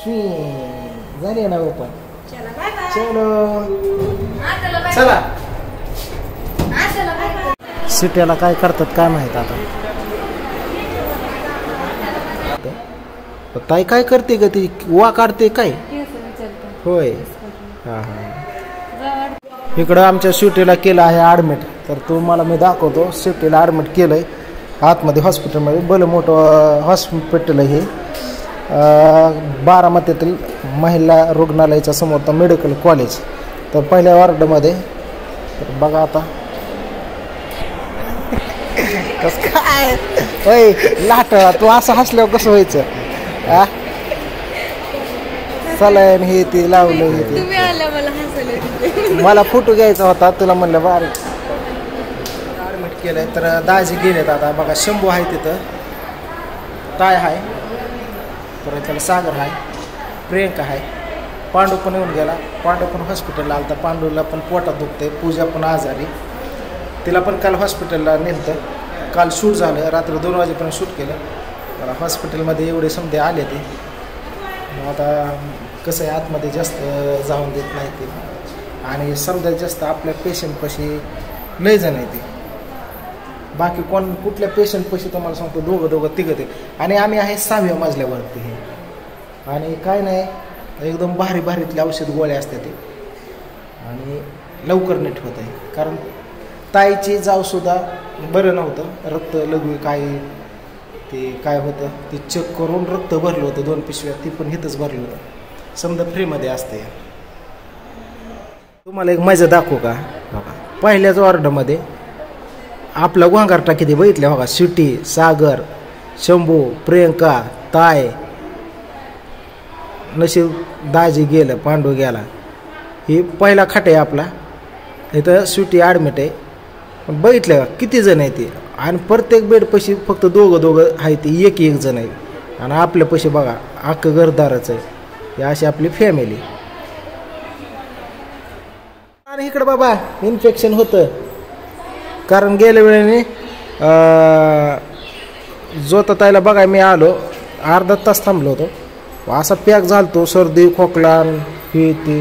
शी झाली ना ओपन. चला बाय बाय चलो. सिट्याला काय करतात काय माहीत आता? ताई काय करते ग ती? वा काढते काय? होय. हा हा. इकडं आमच्या सुट्टीला केलं आहे ॲडमिट तर तुम्हाला मी दाखवतो. सुट्टीला ॲडमिट केलं आहे आतमध्ये हॉस्पिटलमध्ये भलं मोठं हॉस्पिटल आहे हे. बारामतीतील महिला रुग्णालयाच्या समोर मेडिकल कॉलेज. तर पहिल्या वॉर्डमध्ये तर बघा आता. कस काय? होय लाट तू असं हसल्यावर कसं व्हायचं? आ? सलाईन हे ते लावलं हे ते. मला फोटो घ्यायचा होता तुला म्हणलं बार. ॲडमिट केलंय तर दाजी गेलेत आता. बघा शंभू आहे तिथं. ताय आहे? परत त्याला सागर आहे प्रियंका आहे पांडू पण येऊन गेला. पांडू पण हॉस्पिटलला आलता. पांडूला पण पोटात दुखते पूजा पण आजारी. तिला पण काल हॉस्पिटलला नेलतं. काल शूट झालं. रात्री दोन वाजेपर्यंत शूट केलं. तर हॉस्पिटलमध्ये एवढे समजे आले ते. मग आता कसं आहे आतमध्ये जास्त जाऊन देत नाही ते. आणि समजा जास्त आपल्या पेशंटपाशी लय जण आहे ते. बाकी कोण कुठल्या पेशंटपाशी तुम्हाला सांगतो दोघं दोघं तिघं ते आणि आम्ही आहे सहाव्या मजल्यावरती हे. आणि काय नाही एकदम भारी भारीतले औषध गोळ्या असतात ते आणि लवकर नीट होत आहे. कारण ताईची जावसुद्धा बरं नव्हतं. रक्त लघवी काय ते काय होतं ते चेक करून रक्त भरलं होतं दोन पिशव्या ती पण हिथंच भरलं होतं. समजा फ्रीमध्ये असते. तुम्हाला एक मजा दाखवू का? पहिल्याच ऑर्डरमध्ये आपला गोंगार टाकी बघितल्या बघा. सिटी सागर शंभू प्रियंका ताय. नशीब दाजी गेलं पांडू गेला. ही पहिला खाट आहे आपला. इथं सुटी ॲडमिट आहे. पण बघितलं का किती जण आहे ते? आणि प्रत्येक बेडपाशी फक्त दोघं दोघं आहे ते एक एक जण आहे. आणि आपले पैसे बघा अख्खं घरदारच आहे. ही अशी आपली फॅमिली आणि इकडं बाबा इन्फेक्शन होतं. कारण गेल्या वेळेने जोता ताईला बघा मी आलो अर्धा तास थांबलो होतो. असा पॅक झालतो सर्दी खोकला हे ते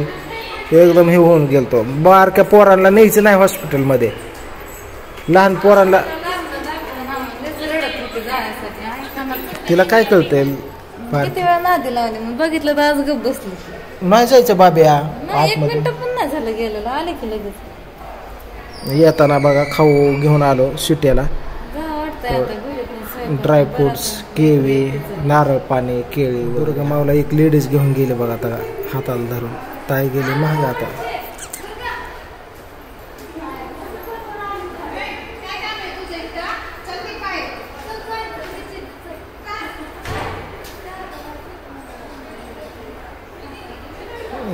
एकदम हे होऊन गेलतो. बारक्या पोरांना न्यायचं नाही हॉस्पिटलमध्ये. लहान पोरांना तिला काय कळतंय? मग बघितलं तर आज गप बसली. नाही जायचं बाब्या. आतमध्ये. झालं गेलेलं. आले की लगेच. येताना बघा खाऊ घेऊन आलो सुट्याला. ड्रायफ्रुट्स केवी नारळ पाणी केळी. दुर्गा माऊला एक लेडीज घेऊन गेले बघा आता हाताला धरून. ताई गेली महाग आता.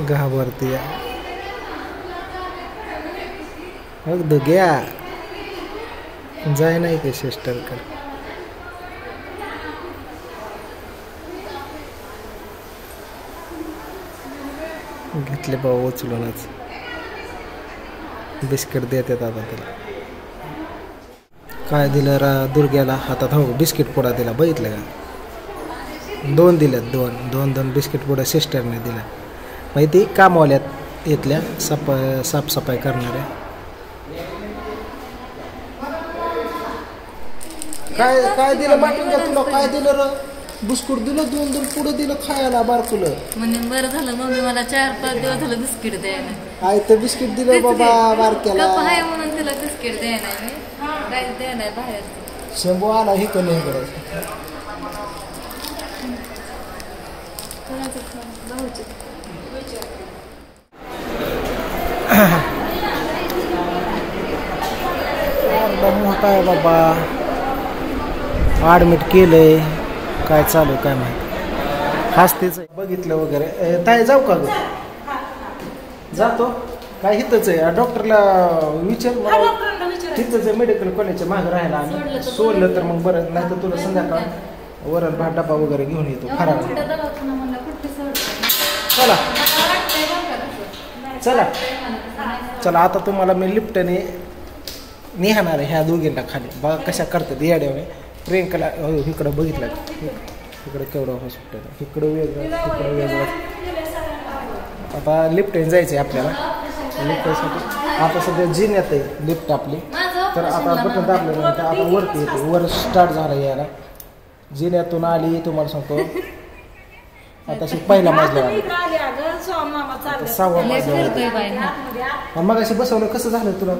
घाबरती अगदी घ्या. जाय नाही का सिस्टर का घेतले बाबा उचलूनच बिस्किट देतात आता त्याला. काय दिलं रा दुर्ग्याला हातात? हो बिस्किट पुडा दिला. बघितलं का? दोन दिल्यात दोन. दोन दोन बिस्किट पुडा सिस्टरने दिला माहिती कामवाल्यात इथल्या साफ साफसफाई करणाऱ्या. काय काय दिलं बाटून घ्या तुला? काय दिलं र? बिस्कुट दिलं दोन दोन पुढं दिलं खायला बारकुलं. म्हणून बरं झालं मम्मी मला चार पाच दिवस झालं बिस्किट द्यायला. काय तर बिस्किट दिलं बाबा बारक्याला आहे म्हणून तिला बिस्किट द्यायला काय द्यायला बाहेर. शंभू आला ही इकडे? मोठा आहे बाबा. ॲडमिट केलंय. काय चालू आहे काय माहिती हसतेच आहे. बघितलं वगैरे. ताई जाऊ का ग? जातो. काय हिथंच आहे? डॉक्टरला विचार मला. तिथंच आहे मेडिकल कॉलेजच्या मागे राहायला आम्ही. सोडलं तर मग बरं नाही तर तुला संध्याकाळ वरण भात डबा वगैरे घेऊन येतो. सोडतो चला. चला. चला आता तुम्हाला मी लिफ्टने निहाणार आहे ह्या दोघींना खाली. बघा कशा करतात येड्याने प्रियंकाला हो, इकडं बघितलं. इकडं केवढं हॉस्पिटल इकडं वेगळं तिकडं वेगळं. आता लिफ्ट जायचं आहे आपल्याला. लिफ्टसाठी आता सध्या जिन येत आहे लिफ्ट आपली. तर आता बटन दाबल्यानंतर आता वरती येते. वर स्टार्ट झाला यायला. जिन्यातून आली तुम्हाला सांगतो. आता पहिला मजल्यावर आली. सहावा मग अशी बसवलं कसं झालं तुला?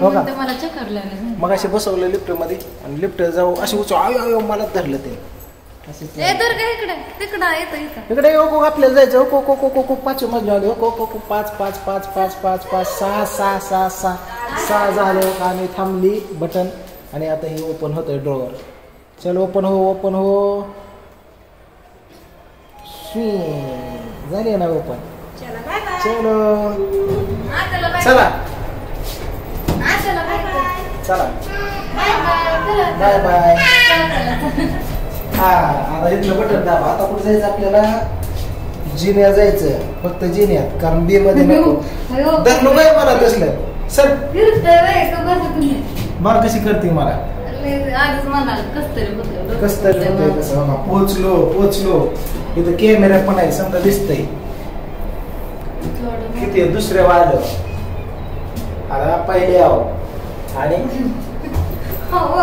हो का? मला चक्कर लागले मग अशी बसवलं लिफ्टमध्ये आणि लिफ्ट जाऊ अशी उचू आयो आयो मला धरलं ते. ए का इकडे तिकडं येतं इथं. इकडे आपल्याला जायचं. हो को को को को पाच मजले आले हो को को पाच पाच पाच पाच पाच पाच सहा सहा सहा सहा. सहा झालं आणि थांबली बटन. आणि आता हे ओपन होतंय ड्रॉवर चल ओपन हो ओपन हो. शी झाली ना ओपन चलो चला. आत्याला बाय बाय चला. बाय बाय चला. बाय बाय चला. हा आता इथलं बटन दाबा. आता कुठे जायचं आपल्याला? जिन्या जायचं. फक्त जिन्यात कारण बी मध्ये नको. धरलो काय मला तसलं? सर? मार कशी करते मला? आधीच म्हणाल कस तरी होतं. कस तरी होतंय कसं बघा पोचलो पोचलो. इथं कॅमेरा पण आहे समजा दिसतंय. किती? दुसऱ्या वाजलं आता पहिले आहो. आणि? हो,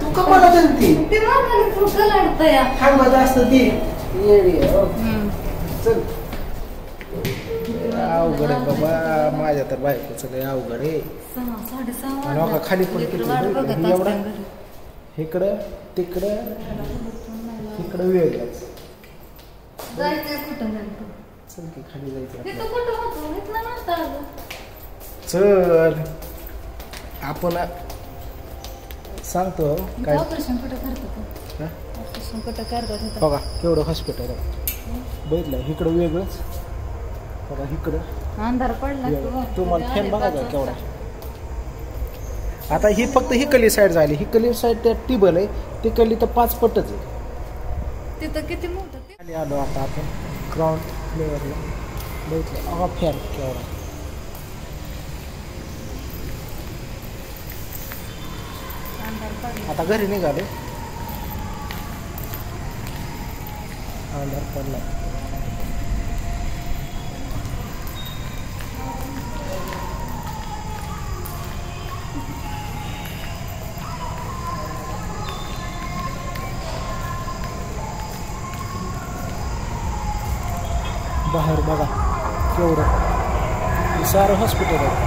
तू का मला ते. थांबत असतं ती. हो. चल. अवघड बाबा. माझ्या तर बायकोचं लय अवघड आहे. सहा, साडेसहा वाजले. खाली पण लेकरं किती वाट वेळ बघत. एवढा? घरी. इकडं तिकडं इकडं वेगळंच जायचंय कुठं नेमकं? चल की खाली जायचं तिथं आपल्याला. कुठं होतं? इथलं नव्हतं अगं. चल आपण सांगतो काय ऑपरेशन कुठं करतात हा? ऑपरेशन कुठं करतात इथं? बघा केवढं हॉस्पिटल आहे बघितलं इकडं वेगळंच बघा इकडं अंधार पडला की. तुम्हाला फॅन बघा का केवढा. आता ही फक्त ही कली साईड झाली. ही कली साईड त्या टिबल आहे. ती कली तर पाच पटच आहे. तिथं किती मोठं खाली आलो आता आपण. ग्राउंड फ्लोअरला बघितलं. केवढा अंधार पडला. आता घरी निघाले. अंधार पडला. बाहेर बघा केवढं सारं हॉस्पिटल आहे.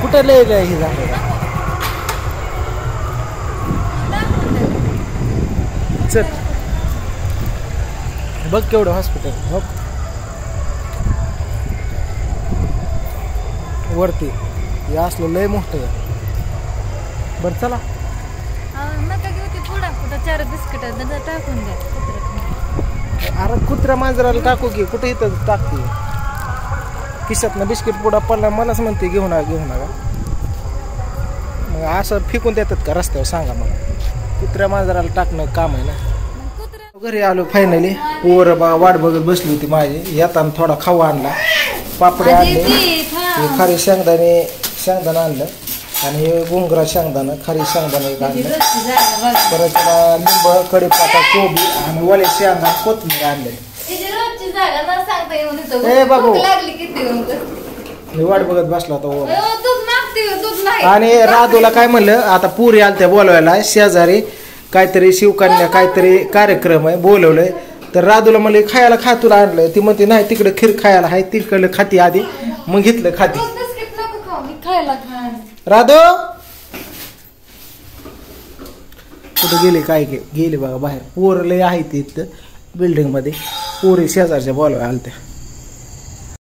कुठे लय लय हे झालं चल। बघ केवढं हॉस्पिटल हो वरती. हे असलं लय मोठं आहे. बरं चला. नका घेऊ ते पुढा. कुठं चार बिस्किट टाकून द्या. कुत्र्यात. अरे कुत्र्या मांजराला टाकू की? कुठे इथं टाकते? खिशातनं बिस्किट पुडा पडला मलाच म्हणते घेऊ नका घेऊ नका. मग असं फेकून देतात का रस्त्यावर? सांगा मला. कुत्र्या मांजराला टाकणं काम आहे ना? घरी आलो फायनली वर बा वाट बघत बसली होती माझी. येताना थोडा खाऊ आणला. पापडे आणले. हे खारी शेंगदाणे शेंगदाणा आणलं. आणि हे गुंगरा शेंगदाणा खारी शेंगदाणा एक आणलं. परत त्याला लिंब कढीपाता कोबी आणि वले शेंगा कोथमीर आणले ए, बाबू. हे वाट बघत बसला होता. आणि राधूला काय म्हणलं आता पुरी आलत्या बोलवायला शेजारी काहीतरी शिवकन्या काहीतरी कार्यक्रम आहे बोलवलंय. तर राधूला म्हणलं खायला खा तुला आणलंय. ती म्हणते नाही तिकडे खीर खायला आहे तिकडलं खाती आधी. मग घेतलं खाती. बिस्किट नको खाऊ मी खायला खा राधू! कुठं गेले काय गे गेले बघा बाहेर. पोर लय आहे ते इथं बिल्डिंगमध्ये. पोरी शेजारच्या बोलवाय आलत्या